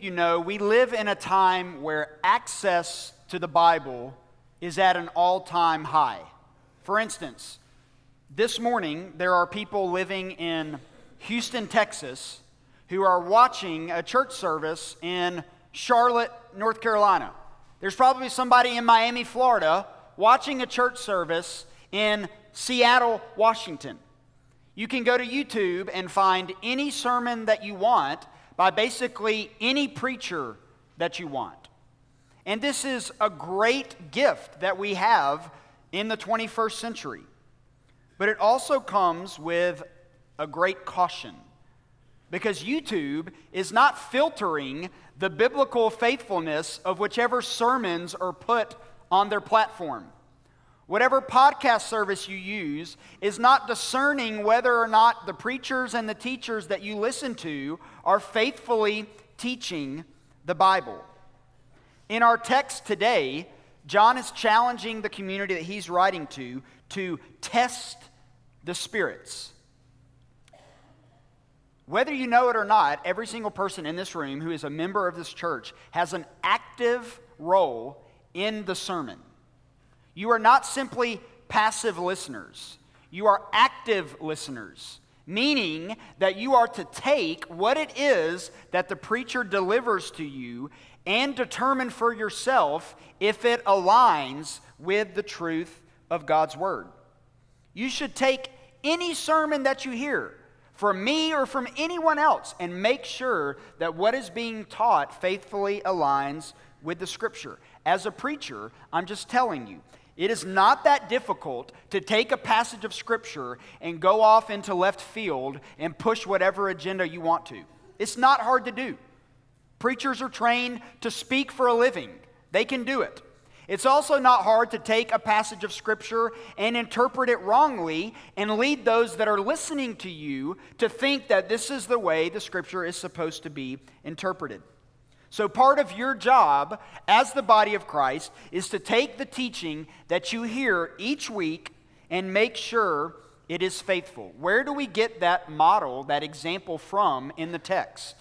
you know, we live in a time where access to the Bible is at an all time high. For instance, this morning there are people living in Houston, Texas, who are watching a church service in Charlotte, North Carolina. There's probably somebody in Miami, Florida, watching a church service in Seattle, Washington. You can go to YouTube and find any sermon that you want by basically any preacher that you want. And this is a great gift that we have in the 21st century. But it also comes with a great caution because YouTube is not filtering the biblical faithfulness of whichever sermons are put on their platform. Whatever podcast service you use is not discerning whether or not the preachers and the teachers that you listen to are faithfully teaching the Bible. In our text today, John is challenging the community that he's writing to to test the spirits. Whether you know it or not, every single person in this room who is a member of this church has an active role in the sermon. You are not simply passive listeners, you are active listeners, meaning that you are to take what it is that the preacher delivers to you and determine for yourself if it aligns with the truth of God's Word. You should take any sermon that you hear from me or from anyone else and make sure that what is being taught faithfully aligns with the Scripture. As a preacher, I'm just telling you, it is not that difficult to take a passage of Scripture and go off into left field and push whatever agenda you want to. It's not hard to do. Preachers are trained to speak for a living, they can do it. It's also not hard to take a passage of Scripture and interpret it wrongly and lead those that are listening to you to think that this is the way the Scripture is supposed to be interpreted. So, part of your job as the body of Christ is to take the teaching that you hear each week and make sure it is faithful. Where do we get that model, that example from in the text?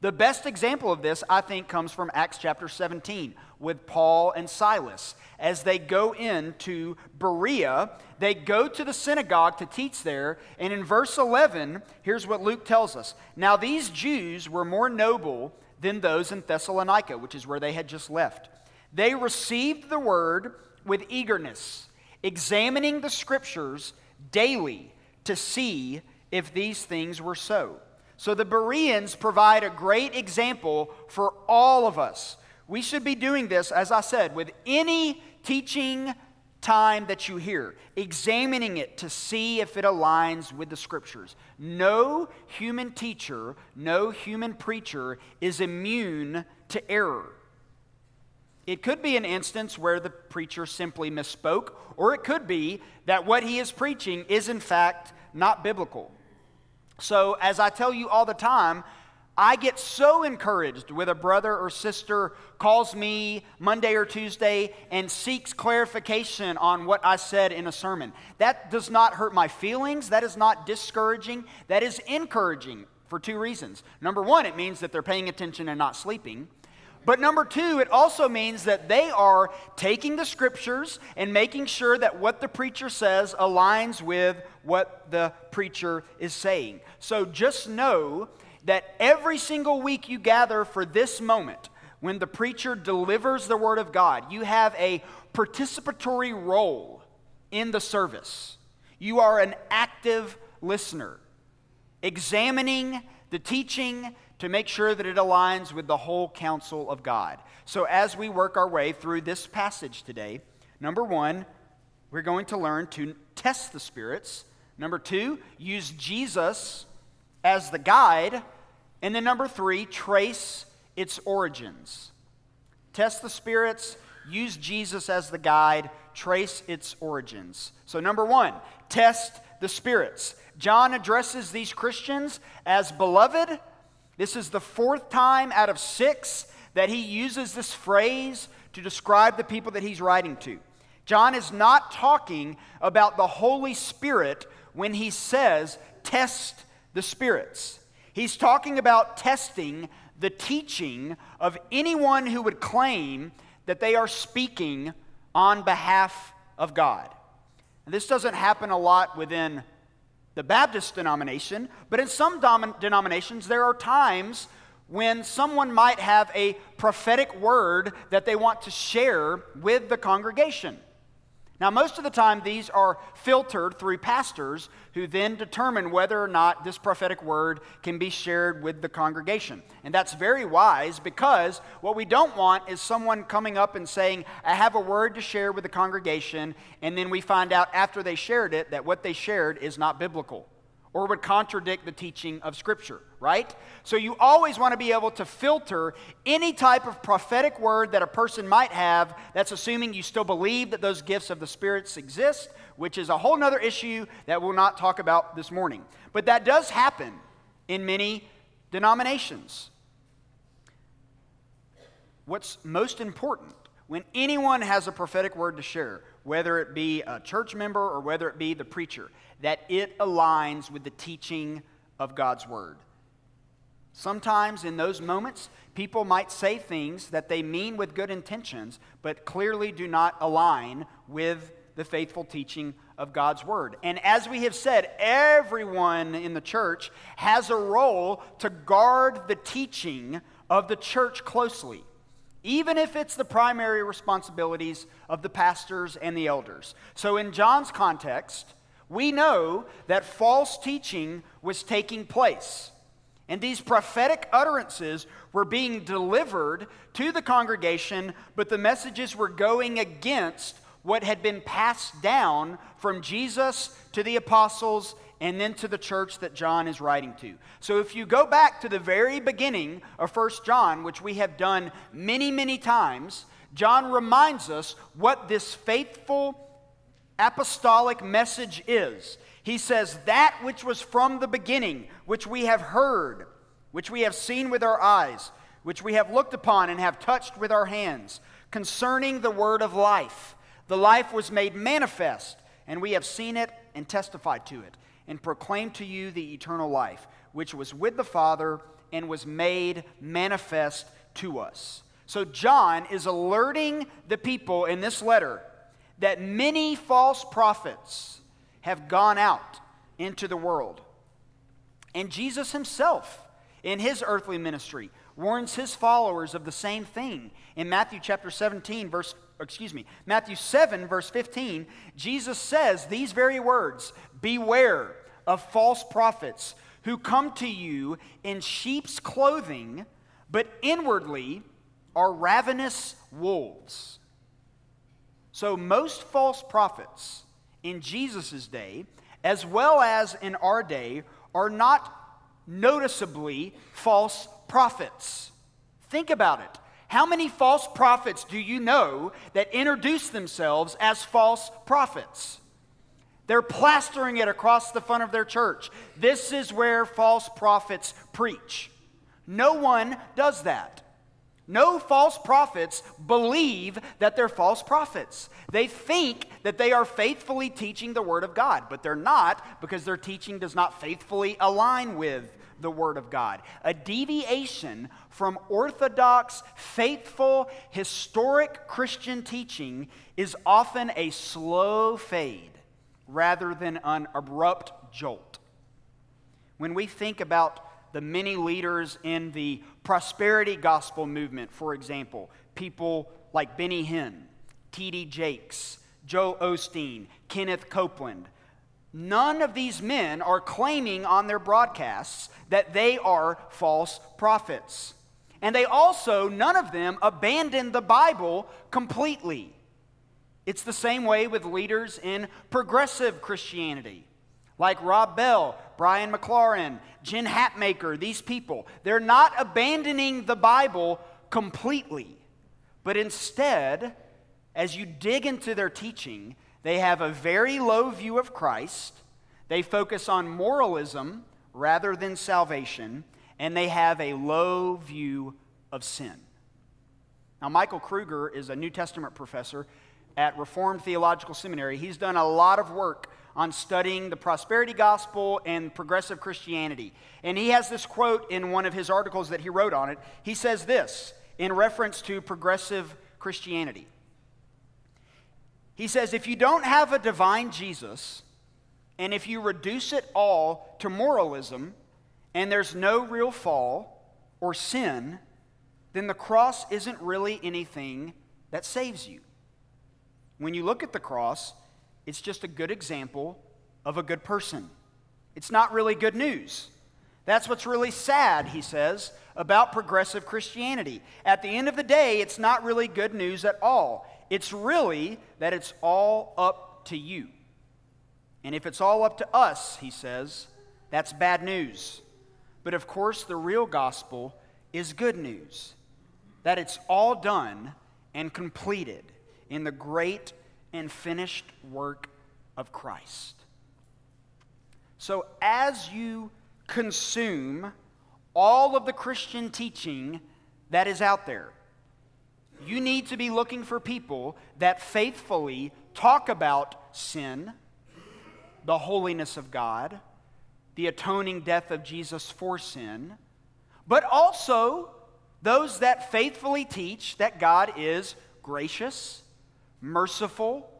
The best example of this, I think, comes from Acts chapter 17 with Paul and Silas. As they go into Berea, they go to the synagogue to teach there. And in verse 11, here's what Luke tells us Now, these Jews were more noble than those in Thessalonica, which is where they had just left. They received the word with eagerness, examining the scriptures daily to see if these things were so. So the Bereans provide a great example for all of us. We should be doing this, as I said, with any teaching time that you hear, examining it to see if it aligns with the scriptures. No human teacher, no human preacher is immune to error. It could be an instance where the preacher simply misspoke, or it could be that what he is preaching is in fact not biblical. So, as I tell you all the time, I get so encouraged with a brother or sister calls me Monday or Tuesday and seeks clarification on what I said in a sermon. That does not hurt my feelings. That is not discouraging. That is encouraging for two reasons. Number one, it means that they're paying attention and not sleeping. But number two, it also means that they are taking the scriptures and making sure that what the preacher says aligns with what the preacher is saying. So just know that every single week you gather for this moment, when the preacher delivers the Word of God, you have a participatory role in the service. You are an active listener, examining the teaching to make sure that it aligns with the whole counsel of God. So, as we work our way through this passage today, number one, we're going to learn to test the spirits. Number two, use Jesus as the guide. And then number three, trace its origins. Test the spirits, use Jesus as the guide, trace its origins. So, number one, test the spirits. John addresses these Christians as beloved. This is the fourth time out of six that he uses this phrase to describe the people that he's writing to. John is not talking about the Holy Spirit when he says, test the spirits. He's talking about testing the teaching of anyone who would claim that they are speaking on behalf of God. And this doesn't happen a lot within the Baptist denomination, but in some dom- denominations, there are times when someone might have a prophetic word that they want to share with the congregation. Now, most of the time, these are filtered through pastors who then determine whether or not this prophetic word can be shared with the congregation. And that's very wise because what we don't want is someone coming up and saying, I have a word to share with the congregation, and then we find out after they shared it that what they shared is not biblical or would contradict the teaching of Scripture, right? So you always want to be able to filter any type of prophetic word that a person might have that's assuming you still believe that those gifts of the spirits exist, which is a whole other issue that we'll not talk about this morning. But that does happen in many denominations. What's most important when anyone has a prophetic word to share, whether it be a church member or whether it be the preacher, that it aligns with the teaching of God's word. Sometimes in those moments, people might say things that they mean with good intentions, but clearly do not align with the faithful teaching of God's word. And as we have said, everyone in the church has a role to guard the teaching of the church closely even if it's the primary responsibilities of the pastors and the elders. So, in John's context, we know that false teaching was taking place. And these prophetic utterances were being delivered to the congregation, but the messages were going against what had been passed down from Jesus to the apostles and then to the church that John is writing to. So if you go back to the very beginning of First John, which we have done many, many times, John reminds us what this faithful apostolic message is. He says, That which was from the beginning, which we have heard, which we have seen with our eyes, which we have looked upon and have touched with our hands, concerning the word of life. The life was made manifest, and we have seen it and testified to it and proclaim to you the eternal life, which was with the Father and was made manifest to us. So, John is alerting the people in this letter that many false prophets have gone out into the world. And Jesus himself, in his earthly ministry, warns his followers of the same thing. In Matthew chapter 17, verse excuse me, Matthew 7, verse 15, Jesus says these very words Beware of false prophets who come to you in sheep's clothing, but inwardly are ravenous wolves. So, most false prophets in Jesus' day, as well as in our day, are not noticeably false prophets. Think about it. How many false prophets do you know that introduce themselves as false prophets? They're plastering it across the front of their church. This is where false prophets preach. No one does that. No false prophets believe that they're false prophets. They think that they are faithfully teaching the Word of God, but they're not because their teaching does not faithfully align with the Word of God. A deviation from orthodox, faithful, historic Christian teaching is often a slow fade rather than an abrupt jolt. When we think about the many leaders in the prosperity gospel movement, for example, people like Benny Hinn, T.D. Jakes, Joel Osteen, Kenneth Copeland, none of these men are claiming on their broadcasts that they are false prophets. And they also, none of them, abandon the Bible completely. It's the same way with leaders in progressive Christianity, like Rob Bell, Brian McLaren, Jen Hatmaker, these people. They're not abandoning the Bible completely, but instead, as you dig into their teaching, they have a very low view of Christ. They focus on moralism rather than salvation, and they have a low view of sin. Now, Michael Kruger is a New Testament professor at Reformed Theological Seminary. He's done a lot of work on studying the prosperity gospel and progressive Christianity. And he has this quote in one of his articles that he wrote on it. He says this in reference to progressive Christianity. He says, If you don't have a divine Jesus, and if you reduce it all to moralism, and there's no real fall or sin, then the cross isn't really anything that saves you. When you look at the cross, it's just a good example of a good person. It's not really good news. That's what's really sad, he says, about progressive Christianity. At the end of the day, it's not really good news at all. It's really that it's all up to you. And if it's all up to us, he says, that's bad news. But of course, the real gospel is good news that it's all done and completed in the great and finished work of Christ. So, as you consume all of the Christian teaching that is out there, you need to be looking for people that faithfully talk about sin, the holiness of God, the atoning death of Jesus for sin, but also those that faithfully teach that God is gracious, merciful,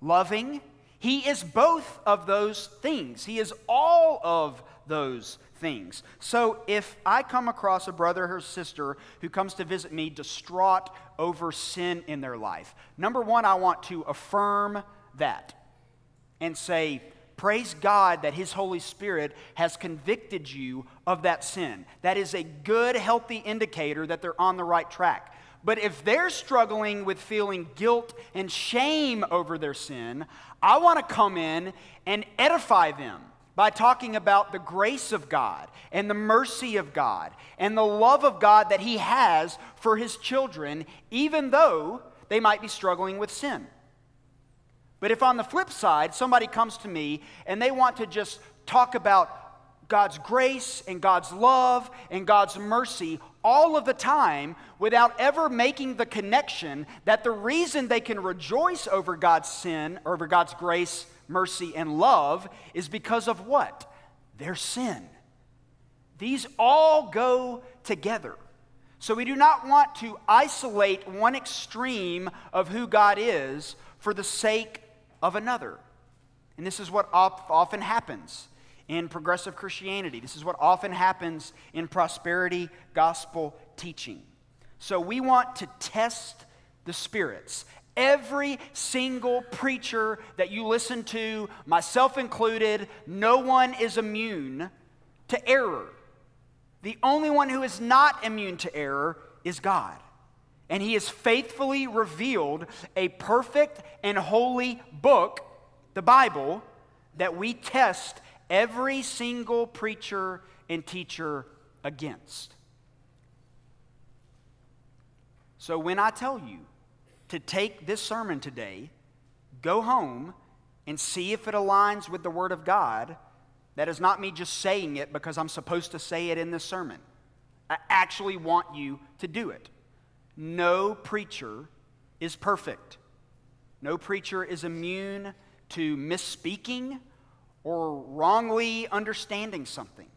loving. He is both of those things. He is all of those things. So if I come across a brother or sister who comes to visit me distraught over sin in their life, number one, I want to affirm that and say, Praise God that His Holy Spirit has convicted you of that sin. That is a good, healthy indicator that they're on the right track. But if they're struggling with feeling guilt and shame over their sin, I want to come in and edify them by talking about the grace of God and the mercy of God and the love of God that He has for His children, even though they might be struggling with sin. But if on the flip side, somebody comes to me and they want to just talk about God's grace and God's love and God's mercy all of the time without ever making the connection that the reason they can rejoice over God's sin, over God's grace, mercy, and love is because of what? Their sin. These all go together. So we do not want to isolate one extreme of who God is for the sake of another. And this is what often happens in progressive Christianity. This is what often happens in prosperity gospel teaching. So we want to test the spirits. Every single preacher that you listen to, myself included, no one is immune to error. The only one who is not immune to error is God and he has faithfully revealed a perfect and holy book, the Bible, that we test every single preacher and teacher against. So when I tell you to take this sermon today, go home and see if it aligns with the Word of God, that is not me just saying it because I'm supposed to say it in this sermon. I actually want you to do it. No preacher is perfect. No preacher is immune to misspeaking or wrongly understanding something.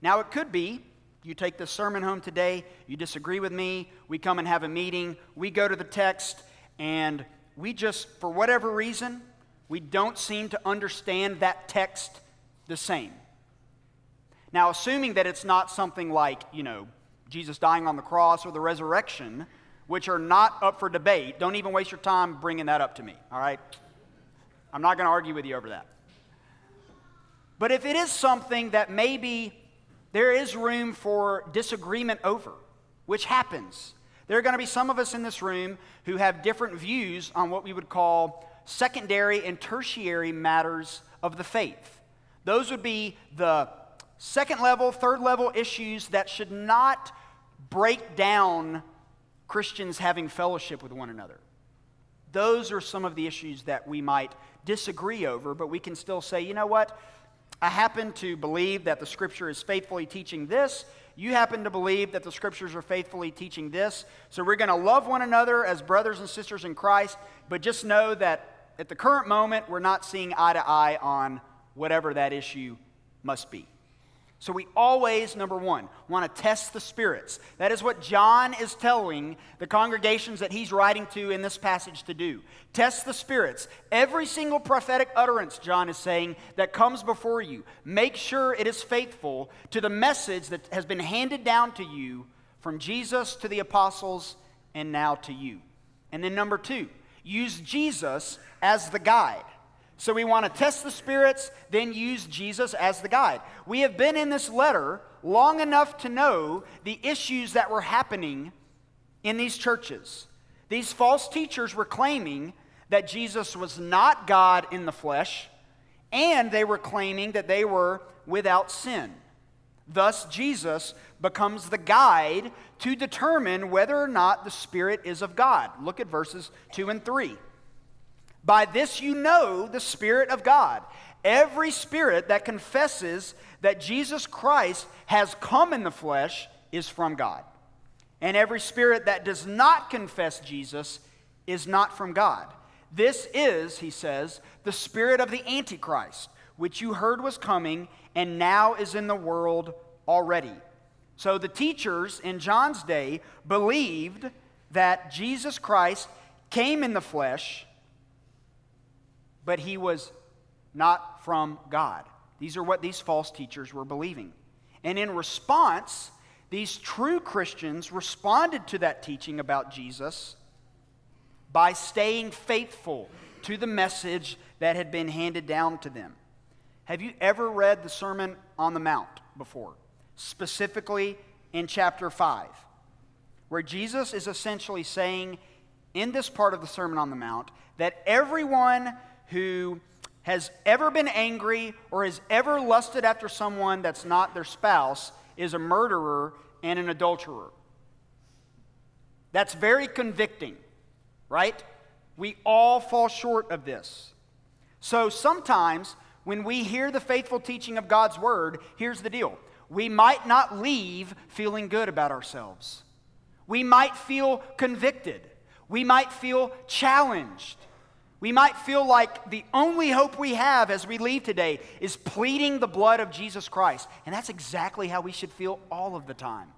Now, it could be you take the sermon home today, you disagree with me, we come and have a meeting, we go to the text, and we just, for whatever reason, we don't seem to understand that text the same. Now, assuming that it's not something like, you know, Jesus dying on the cross or the resurrection, which are not up for debate. Don't even waste your time bringing that up to me, all right? I'm not going to argue with you over that. But if it is something that maybe there is room for disagreement over, which happens, there are going to be some of us in this room who have different views on what we would call secondary and tertiary matters of the faith. Those would be the second level, third level issues that should not break down Christians having fellowship with one another. Those are some of the issues that we might disagree over, but we can still say, you know what? I happen to believe that the scripture is faithfully teaching this. You happen to believe that the scriptures are faithfully teaching this. So we're going to love one another as brothers and sisters in Christ, but just know that at the current moment, we're not seeing eye to eye on whatever that issue must be. So we always, number one, want to test the spirits. That is what John is telling the congregations that he's writing to in this passage to do. Test the spirits. Every single prophetic utterance, John is saying, that comes before you, make sure it is faithful to the message that has been handed down to you from Jesus to the apostles and now to you. And then number two, use Jesus as the guide. So we want to test the spirits, then use Jesus as the guide. We have been in this letter long enough to know the issues that were happening in these churches. These false teachers were claiming that Jesus was not God in the flesh, and they were claiming that they were without sin. Thus, Jesus becomes the guide to determine whether or not the Spirit is of God. Look at verses 2 and 3. By this you know the Spirit of God. Every spirit that confesses that Jesus Christ has come in the flesh is from God. And every spirit that does not confess Jesus is not from God. This is, he says, the spirit of the Antichrist, which you heard was coming and now is in the world already. So the teachers in John's day believed that Jesus Christ came in the flesh but he was not from God. These are what these false teachers were believing. And in response, these true Christians responded to that teaching about Jesus by staying faithful to the message that had been handed down to them. Have you ever read the Sermon on the Mount before? Specifically in chapter 5, where Jesus is essentially saying in this part of the Sermon on the Mount that everyone who has ever been angry or has ever lusted after someone that's not their spouse is a murderer and an adulterer. That's very convicting, right? We all fall short of this. So sometimes when we hear the faithful teaching of God's word, here's the deal we might not leave feeling good about ourselves. We might feel convicted. We might feel challenged. We might feel like the only hope we have as we leave today is pleading the blood of Jesus Christ. And that's exactly how we should feel all of the time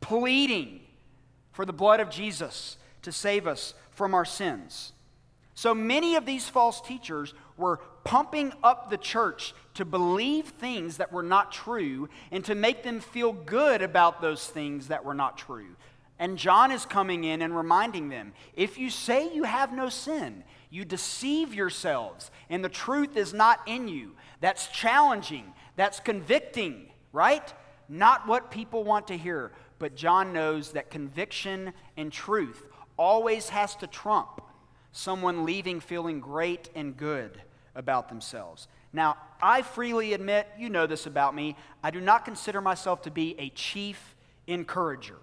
pleading for the blood of Jesus to save us from our sins. So many of these false teachers were pumping up the church to believe things that were not true and to make them feel good about those things that were not true. And John is coming in and reminding them if you say you have no sin, you deceive yourselves, and the truth is not in you. That's challenging, that's convicting, right? Not what people want to hear. But John knows that conviction and truth always has to trump someone leaving feeling great and good about themselves. Now, I freely admit, you know this about me, I do not consider myself to be a chief encourager.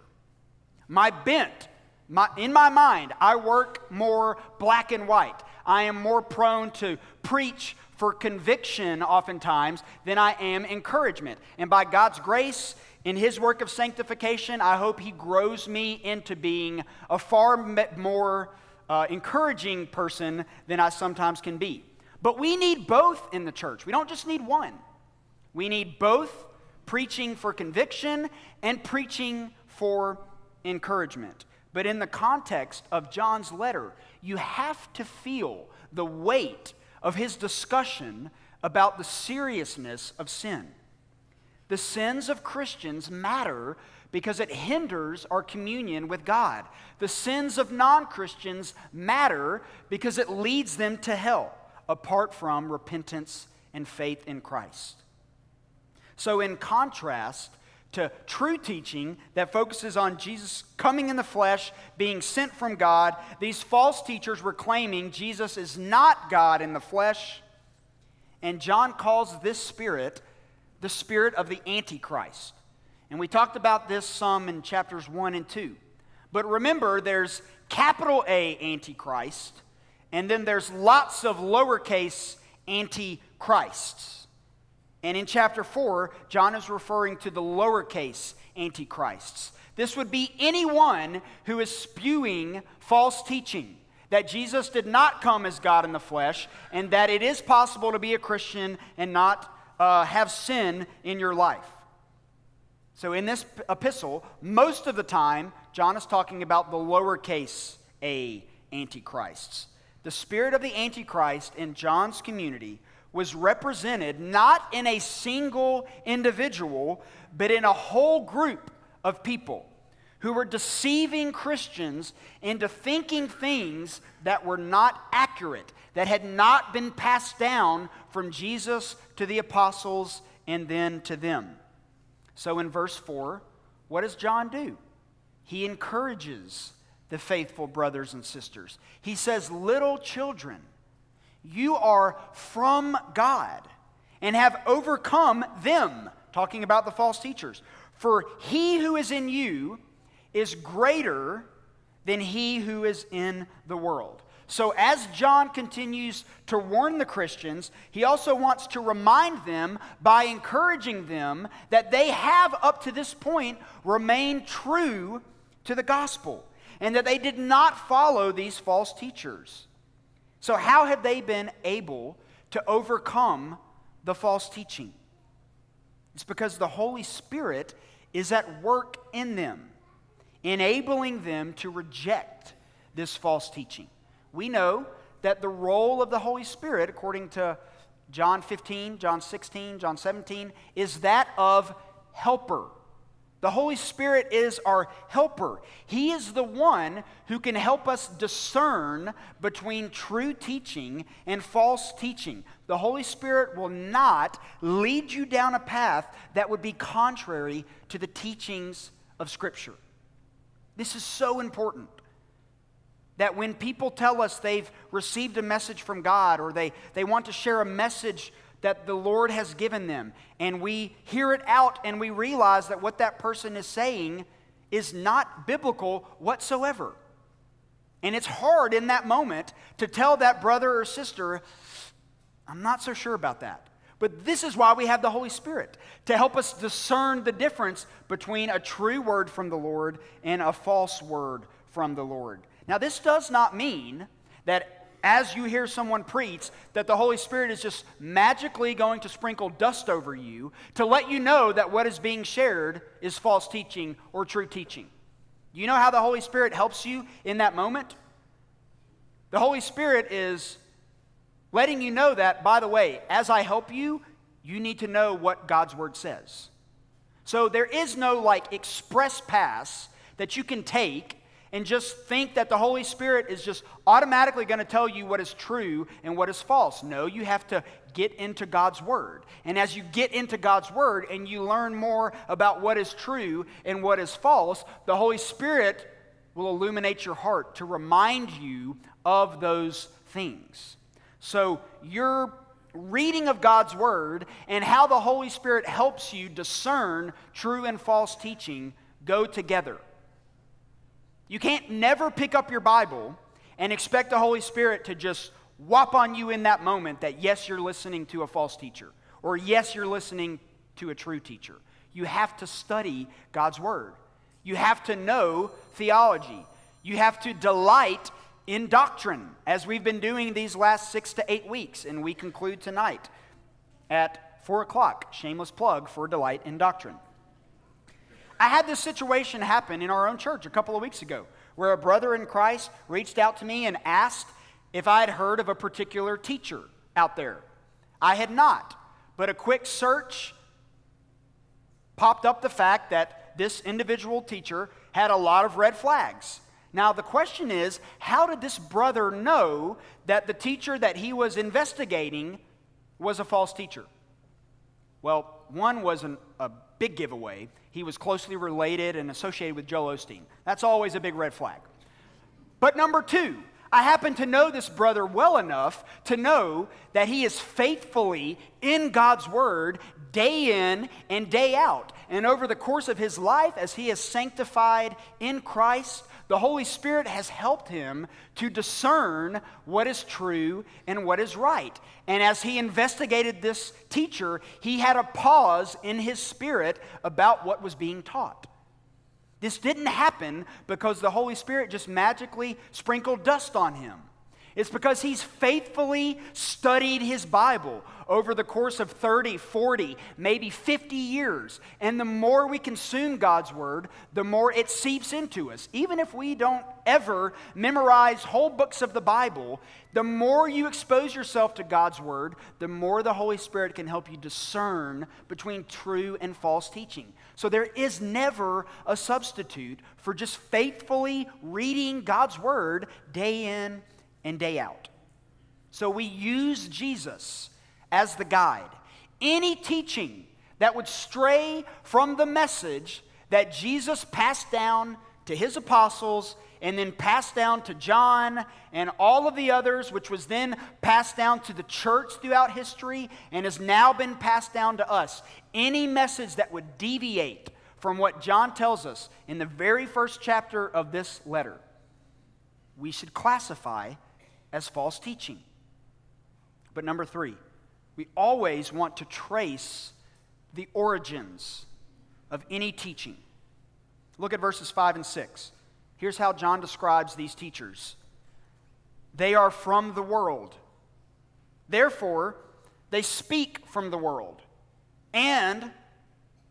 My bent my, in my mind, I work more black and white. I am more prone to preach for conviction oftentimes than I am encouragement. And by God's grace, in His work of sanctification, I hope He grows me into being a far more uh, encouraging person than I sometimes can be. But we need both in the church. We don't just need one. We need both preaching for conviction and preaching for encouragement. But in the context of John's letter, you have to feel the weight of his discussion about the seriousness of sin. The sins of Christians matter because it hinders our communion with God. The sins of non Christians matter because it leads them to hell apart from repentance and faith in Christ. So, in contrast, to true teaching that focuses on Jesus coming in the flesh, being sent from God. These false teachers were claiming Jesus is not God in the flesh. And John calls this spirit the spirit of the Antichrist. And we talked about this some in chapters 1 and 2. But remember, there's capital A Antichrist, and then there's lots of lowercase Antichrists. And in chapter 4, John is referring to the lowercase antichrists. This would be anyone who is spewing false teaching that Jesus did not come as God in the flesh, and that it is possible to be a Christian and not uh, have sin in your life. So, in this epistle, most of the time, John is talking about the lowercase a antichrists. The spirit of the antichrist in John's community was represented not in a single individual, but in a whole group of people who were deceiving Christians into thinking things that were not accurate, that had not been passed down from Jesus to the apostles and then to them. So in verse 4, what does John do? He encourages the faithful brothers and sisters. He says, Little children, you are from God and have overcome them, talking about the false teachers. For he who is in you is greater than he who is in the world. So, as John continues to warn the Christians, he also wants to remind them by encouraging them that they have, up to this point, remained true to the gospel and that they did not follow these false teachers. So, how have they been able to overcome the false teaching? It's because the Holy Spirit is at work in them, enabling them to reject this false teaching we know that the role of the Holy Spirit, according to John 15, John 16, John 17, is that of helper. The Holy Spirit is our helper. He is the one who can help us discern between true teaching and false teaching. The Holy Spirit will not lead you down a path that would be contrary to the teachings of Scripture. This is so important. That when people tell us they've received a message from God or they, they want to share a message that the Lord has given them, and we hear it out and we realize that what that person is saying is not biblical whatsoever. And it's hard in that moment to tell that brother or sister, I'm not so sure about that. But this is why we have the Holy Spirit to help us discern the difference between a true word from the Lord and a false word from the Lord. Now, this does not mean that as you hear someone preach, that the Holy Spirit is just magically going to sprinkle dust over you to let you know that what is being shared is false teaching or true teaching. You know how the Holy Spirit helps you in that moment? The Holy Spirit is letting you know that, by the way, as I help you, you need to know what God's Word says. So there is no like express pass that you can take and just think that the Holy Spirit is just automatically going to tell you what is true and what is false. No, you have to get into God's Word. And as you get into God's Word and you learn more about what is true and what is false, the Holy Spirit will illuminate your heart to remind you of those things. So, your reading of God's Word and how the Holy Spirit helps you discern true and false teaching go together. You can't never pick up your Bible and expect the Holy Spirit to just whop on you in that moment that yes, you're listening to a false teacher or yes, you're listening to a true teacher. You have to study God's Word. You have to know theology. You have to delight in doctrine, as we've been doing these last six to eight weeks, and we conclude tonight at 4 o'clock. Shameless plug for Delight in Doctrine. I had this situation happen in our own church a couple of weeks ago where a brother in Christ reached out to me and asked if I had heard of a particular teacher out there. I had not, but a quick search popped up the fact that this individual teacher had a lot of red flags. Now, the question is how did this brother know that the teacher that he was investigating was a false teacher? Well, one was an, a big giveaway. He was closely related and associated with Joel Osteen. That's always a big red flag. But number two, I happen to know this brother well enough to know that he is faithfully in God's Word day in and day out. And over the course of his life, as he is sanctified in Christ, the Holy Spirit has helped him to discern what is true and what is right. And as he investigated this teacher, he had a pause in his spirit about what was being taught. This didn't happen because the Holy Spirit just magically sprinkled dust on him. It's because he's faithfully studied his Bible over the course of 30, 40, maybe 50 years. And the more we consume God's Word, the more it seeps into us. Even if we don't ever memorize whole books of the Bible, the more you expose yourself to God's Word, the more the Holy Spirit can help you discern between true and false teaching. So there is never a substitute for just faithfully reading God's Word day in and day out. So we use Jesus as the guide. Any teaching that would stray from the message that Jesus passed down to his apostles and then passed down to John and all of the others, which was then passed down to the church throughout history and has now been passed down to us. Any message that would deviate from what John tells us in the very first chapter of this letter, we should classify as false teaching. But number three, we always want to trace the origins of any teaching. Look at verses 5 and 6. Here's how John describes these teachers they are from the world. Therefore, they speak from the world. And,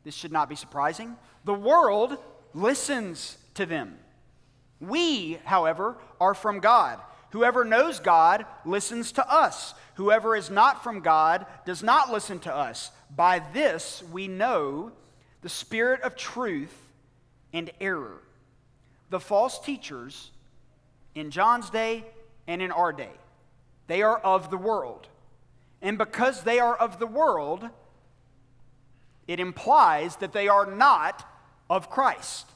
this should not be surprising, the world listens to them. We, however, are from God. Whoever knows God listens to us. Whoever is not from God does not listen to us. By this we know the spirit of truth and error. The false teachers in John's day and in our day, they are of the world. And because they are of the world, it implies that they are not of Christ.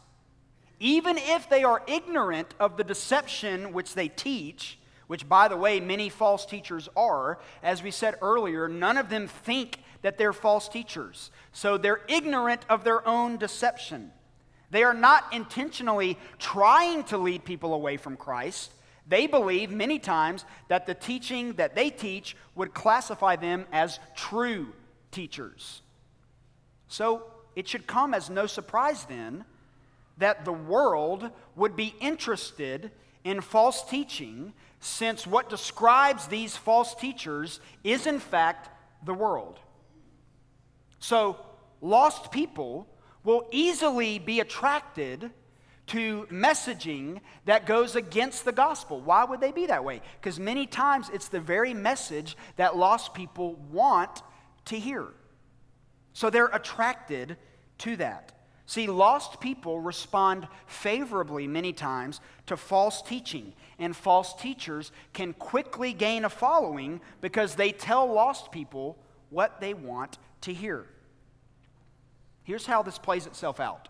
Even if they are ignorant of the deception which they teach, which, by the way, many false teachers are, as we said earlier, none of them think that they're false teachers. So they're ignorant of their own deception. They are not intentionally trying to lead people away from Christ. They believe many times that the teaching that they teach would classify them as true teachers. So it should come as no surprise then that the world would be interested in false teaching, since what describes these false teachers is, in fact, the world. So, lost people will easily be attracted to messaging that goes against the gospel. Why would they be that way? Because many times it's the very message that lost people want to hear. So they're attracted to that. See, lost people respond favorably many times to false teaching, and false teachers can quickly gain a following because they tell lost people what they want to hear. Here's how this plays itself out.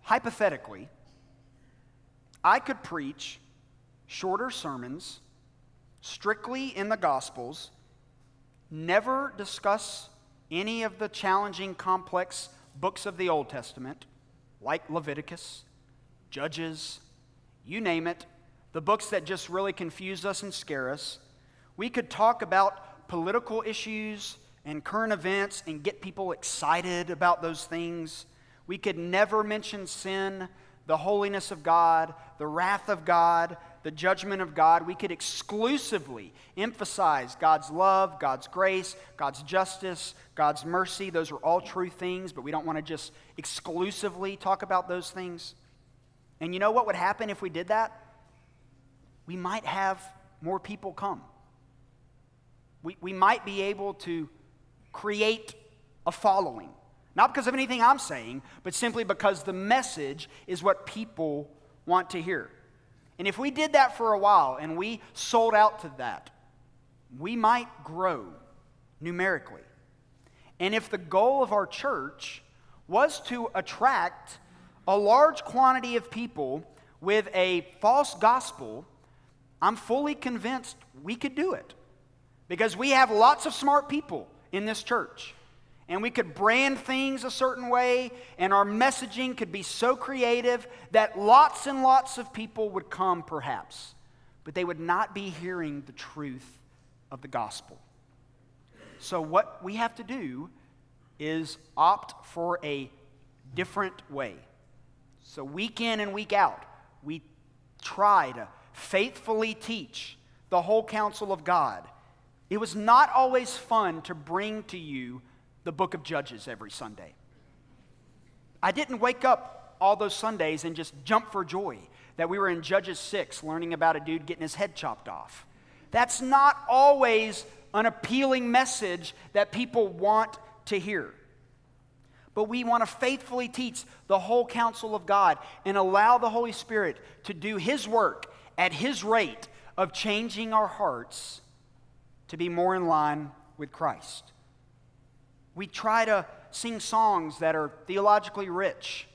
Hypothetically, I could preach shorter sermons strictly in the Gospels, never discuss any of the challenging, complex books of the Old Testament, like Leviticus, Judges, you name it, the books that just really confuse us and scare us. We could talk about political issues and current events and get people excited about those things. We could never mention sin, the holiness of God, the wrath of God, the judgment of God, we could exclusively emphasize God's love, God's grace, God's justice, God's mercy. Those are all true things, but we don't want to just exclusively talk about those things. And you know what would happen if we did that? We might have more people come. We, we might be able to create a following. Not because of anything I'm saying, but simply because the message is what people want to hear. And if we did that for a while and we sold out to that, we might grow numerically. And if the goal of our church was to attract a large quantity of people with a false gospel, I'm fully convinced we could do it. Because we have lots of smart people in this church and we could brand things a certain way, and our messaging could be so creative that lots and lots of people would come, perhaps, but they would not be hearing the truth of the gospel. So, what we have to do is opt for a different way. So, week in and week out, we try to faithfully teach the whole counsel of God. It was not always fun to bring to you the book of Judges every Sunday. I didn't wake up all those Sundays and just jump for joy that we were in Judges 6 learning about a dude getting his head chopped off. That's not always an appealing message that people want to hear. But we want to faithfully teach the whole counsel of God and allow the Holy Spirit to do His work at His rate of changing our hearts to be more in line with Christ. We try to sing songs that are theologically rich.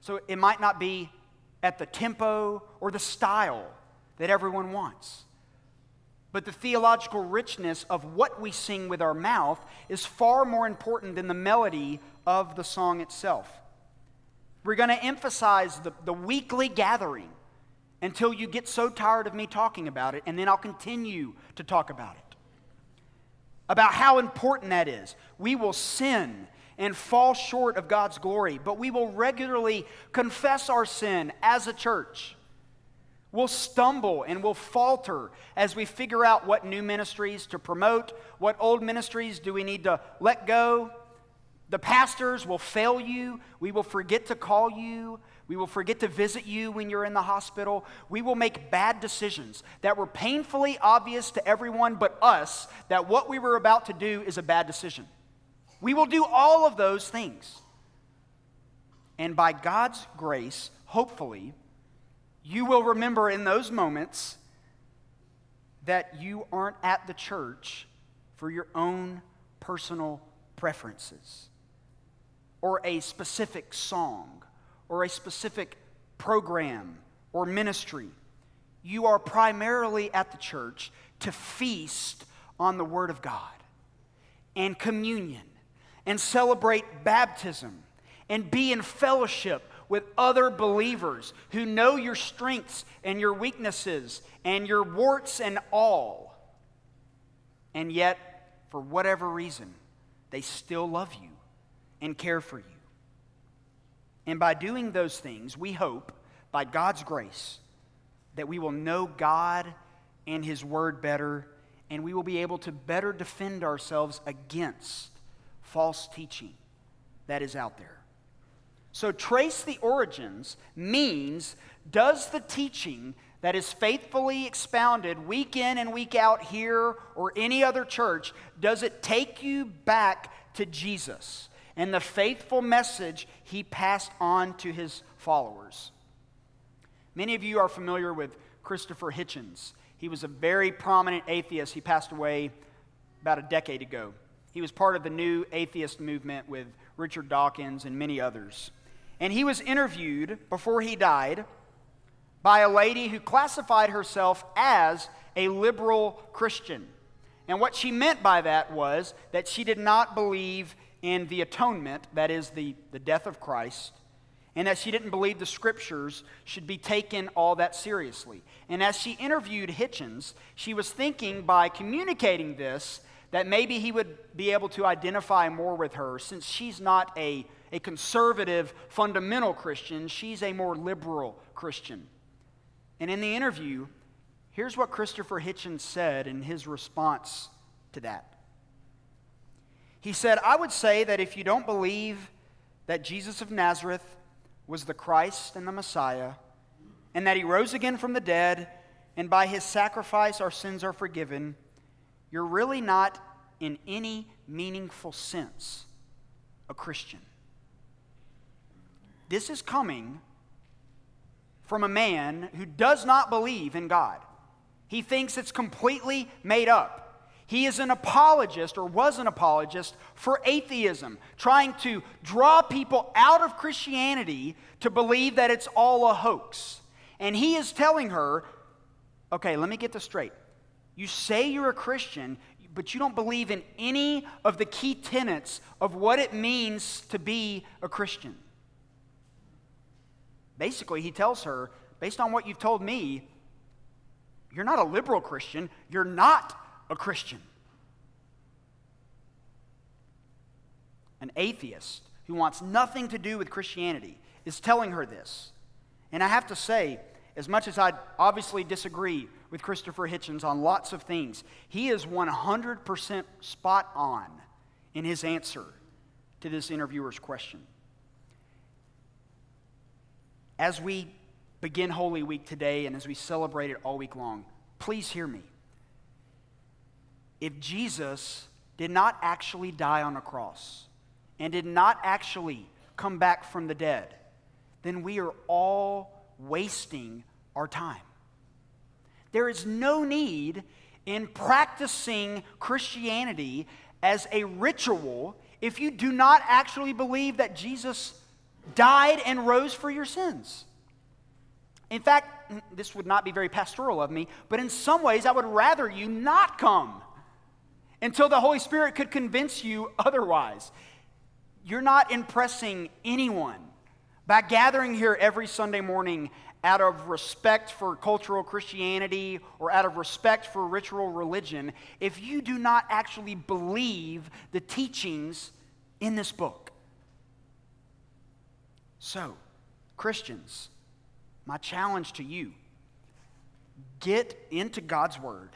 So it might not be at the tempo or the style that everyone wants. But the theological richness of what we sing with our mouth is far more important than the melody of the song itself. We're going to emphasize the, the weekly gathering until you get so tired of me talking about it, and then I'll continue to talk about it. About how important that is. We will sin and fall short of God's glory, but we will regularly confess our sin as a church. We'll stumble and we'll falter as we figure out what new ministries to promote, what old ministries do we need to let go. The pastors will fail you. We will forget to call you. We will forget to visit you when you're in the hospital. We will make bad decisions that were painfully obvious to everyone but us that what we were about to do is a bad decision. We will do all of those things. And by God's grace, hopefully, you will remember in those moments that you aren't at the church for your own personal preferences or a specific song or a specific program or ministry. You are primarily at the church to feast on the Word of God and communion and celebrate baptism and be in fellowship with other believers who know your strengths and your weaknesses and your warts and all. And yet, for whatever reason, they still love you and care for you. And by doing those things, we hope, by God's grace, that we will know God and His Word better, and we will be able to better defend ourselves against false teaching that is out there. So, trace the origins means does the teaching that is faithfully expounded week in and week out here or any other church, does it take you back to Jesus and the faithful message he passed on to his followers? Many of you are familiar with Christopher Hitchens. He was a very prominent atheist. He passed away about a decade ago. He was part of the new atheist movement with Richard Dawkins and many others. And he was interviewed before he died by a lady who classified herself as a liberal Christian. And what she meant by that was that she did not believe in the atonement, that is, the, the death of Christ, and that she didn't believe the scriptures should be taken all that seriously. And as she interviewed Hitchens, she was thinking by communicating this that maybe he would be able to identify more with her since she's not a a conservative, fundamental Christian. She's a more liberal Christian. And in the interview, here's what Christopher Hitchens said in his response to that. He said, I would say that if you don't believe that Jesus of Nazareth was the Christ and the Messiah, and that he rose again from the dead, and by his sacrifice our sins are forgiven, you're really not, in any meaningful sense, a Christian. This is coming from a man who does not believe in God. He thinks it's completely made up. He is an apologist, or was an apologist, for atheism, trying to draw people out of Christianity to believe that it's all a hoax. And he is telling her, okay, let me get this straight. You say you're a Christian, but you don't believe in any of the key tenets of what it means to be a Christian. Basically, he tells her, based on what you've told me, you're not a liberal Christian, you're not a Christian. An atheist who wants nothing to do with Christianity, is telling her this. And I have to say, as much as I obviously disagree with Christopher Hitchens on lots of things, he is 100% spot on in his answer to this interviewer's question. As we begin Holy Week today and as we celebrate it all week long, please hear me. If Jesus did not actually die on a cross and did not actually come back from the dead, then we are all wasting our time. There is no need in practicing Christianity as a ritual if you do not actually believe that Jesus died and rose for your sins. In fact, this would not be very pastoral of me, but in some ways, I would rather you not come until the Holy Spirit could convince you otherwise. You're not impressing anyone by gathering here every Sunday morning out of respect for cultural Christianity or out of respect for ritual religion if you do not actually believe the teachings in this book. So, Christians, my challenge to you get into God's Word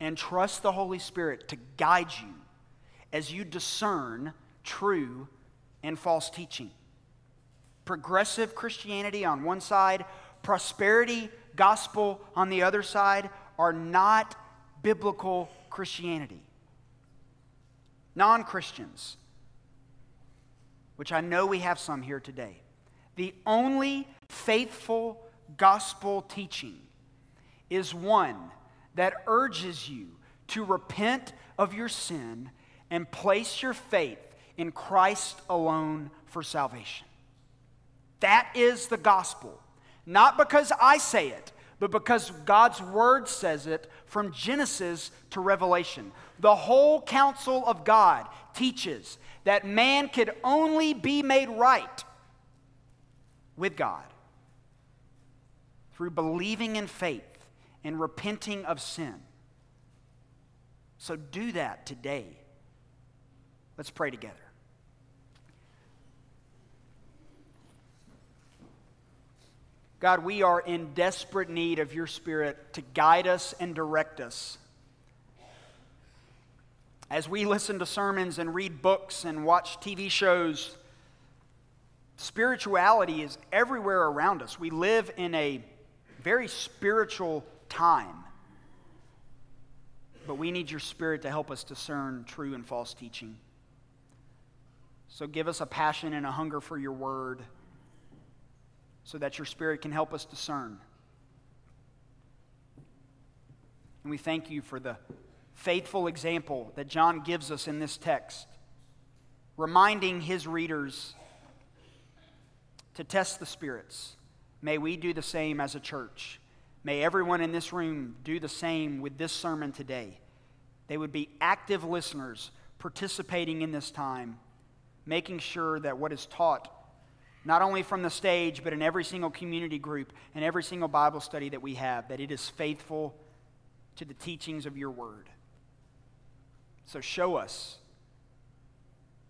and trust the Holy Spirit to guide you as you discern true and false teaching. Progressive Christianity on one side, prosperity gospel on the other side are not biblical Christianity. Non Christians, which I know we have some here today, the only faithful gospel teaching is one that urges you to repent of your sin and place your faith in Christ alone for salvation. That is the gospel. Not because I say it, but because God's word says it from Genesis to Revelation. The whole counsel of God teaches that man could only be made right with God through believing in faith and repenting of sin. So do that today. Let's pray together. God, we are in desperate need of your Spirit to guide us and direct us. As we listen to sermons and read books and watch TV shows, spirituality is everywhere around us. We live in a very spiritual time. But we need your Spirit to help us discern true and false teaching. So give us a passion and a hunger for your word so that your Spirit can help us discern. And we thank you for the faithful example that John gives us in this text, reminding his readers to test the spirits. May we do the same as a church. May everyone in this room do the same with this sermon today. They would be active listeners participating in this time, making sure that what is taught not only from the stage, but in every single community group and every single Bible study that we have, that it is faithful to the teachings of your word. So show us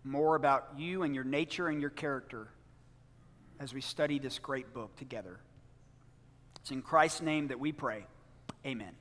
more about you and your nature and your character as we study this great book together. It's in Christ's name that we pray. Amen.